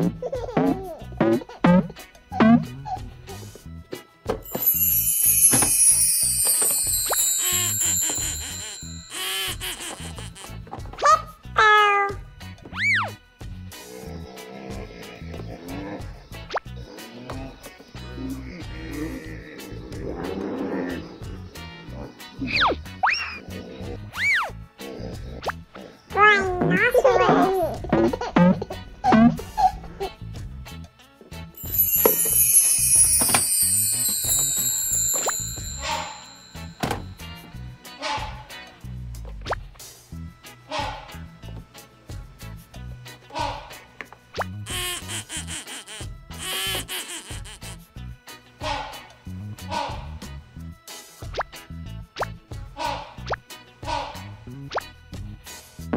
Mm-hmm.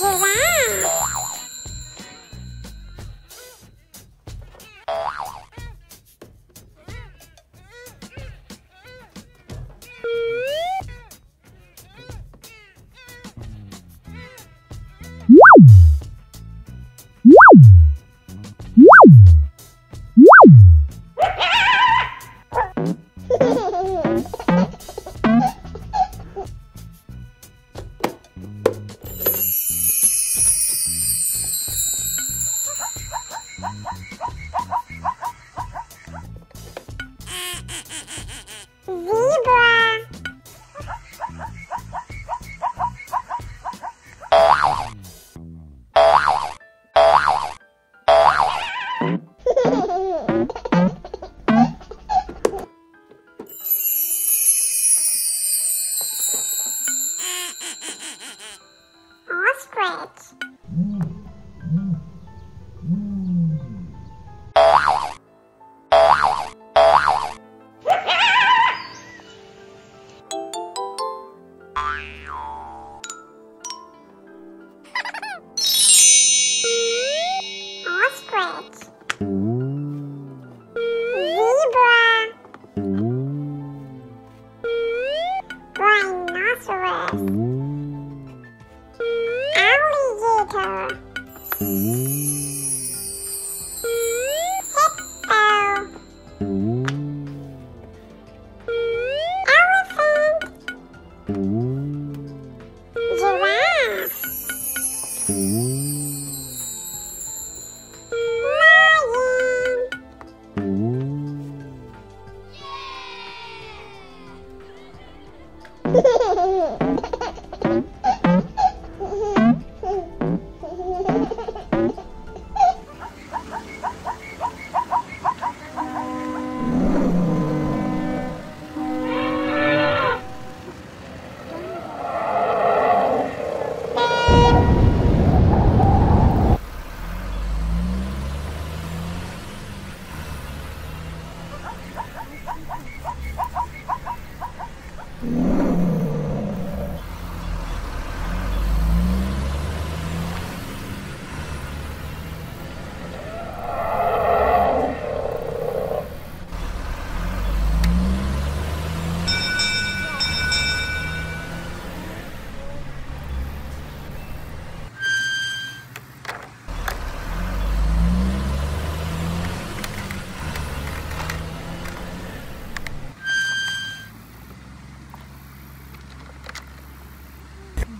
Wow! Rhinoceros. Alligator. Hippo. Elephant. Giraffe.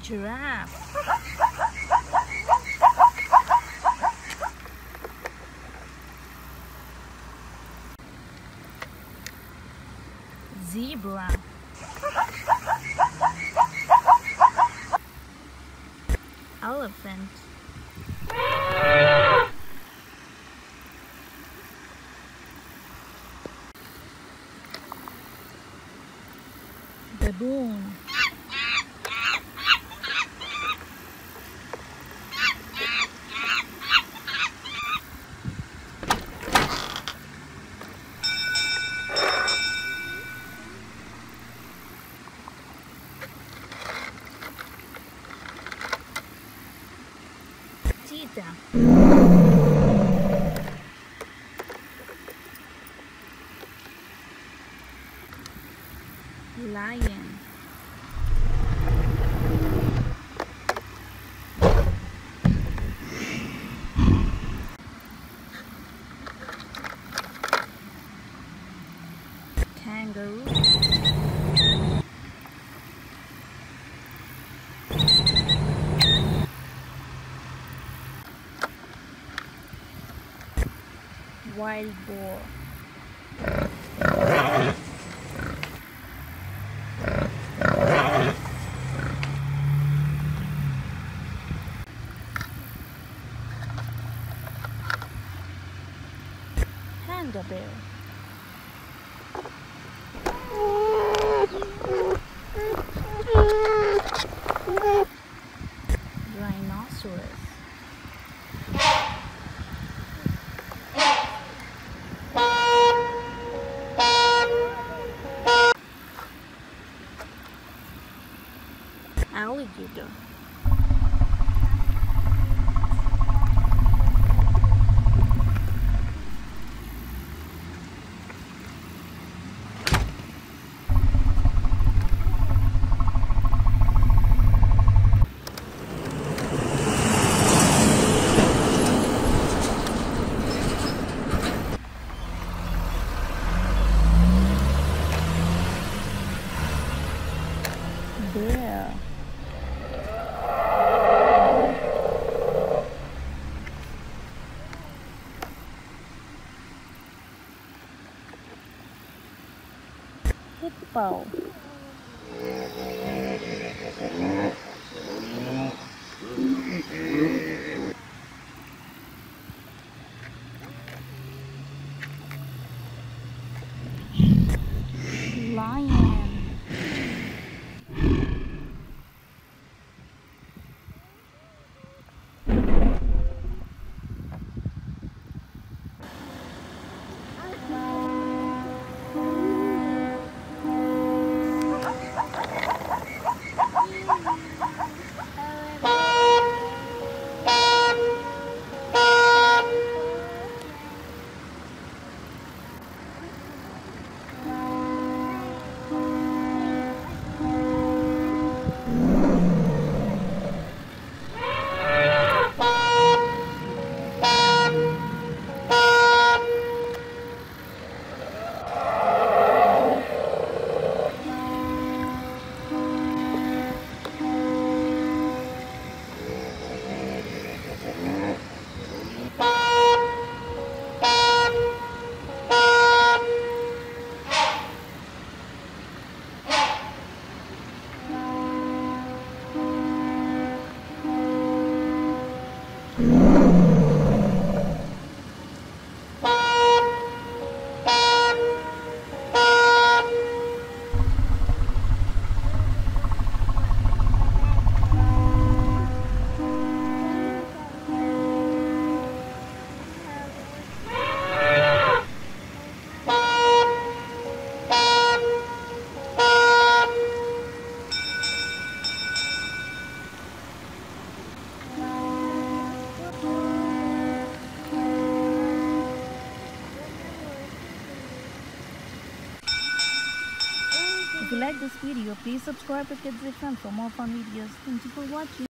Giraffe. Zebra. Elephant. Baboon. 这。Wild boar. Panda bear. Rhinoceros. Alligator. Bear. Hippo. Lion. This video, please subscribe to Kids FM for more fun videos. Thank you for watching.